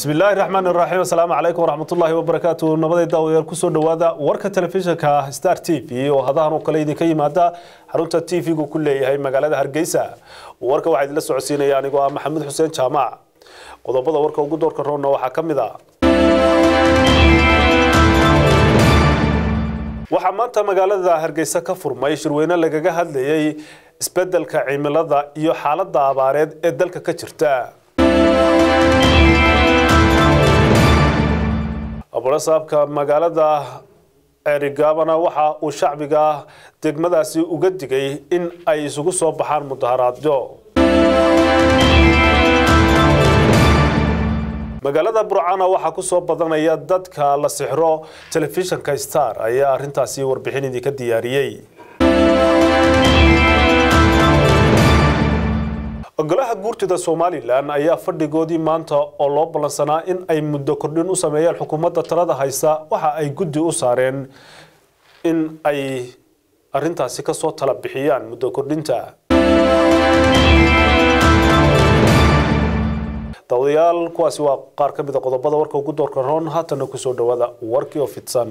bismi illaahi raxmaan iraxiim asalaamu calaykum waraxmatullaahi wabarakaatu nabaday daawayaal ku soo dhowaada warka telefishinka star t v oo hadahan oo kale idinka yimaada xarunta t v-gu ku leeyahay magaalada hargeysa. Warka waxaa idinla socodsiinaya anigoo ah maxamed xuseen jaamac. Qodobada warka ugu doorka roonna waxaa ka mid a waxaa maanta magaalada hargeysa ka furmay shirweyne lagaga hadlayay isbeddelka cimilada iyo xaalada abaareed ee dalka ka jirta abarasaabka magaalada ceerigaabana waxa uu shacbiga degmadaasi uga digay in ay isugu soo baxaan mudaharaadyo. Magaalada burcana waxaa ku soo badanaya dadka la sixro telefishinka star ayaa arintaasi warbixin idinka diyaariyey golaha guurtida somalilan ayaa fadhigoodii maanta oo loo ballansanaa in ay muddo kordhin u sameeyaan xukuumadda talada haysa. Waxa ay guddi u saareen in ay arintaasi ka soo tala bixiyaan muddo kordhinta. Daawadayaal kuwaasi waa qaar ka mid a qodobada warka ugu doorka roon haatana ku soo dhawaada warkii oo fidsan